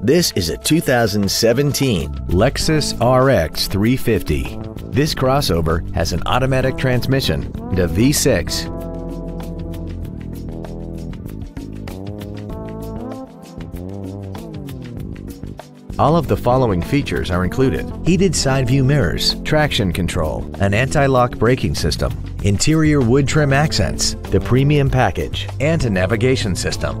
This is a 2017 Lexus RX 350. This crossover has an automatic transmission and a V6. All of the following features are included. Heated side view mirrors, traction control, an anti-lock braking system, interior wood trim accents, the premium package, and a navigation system.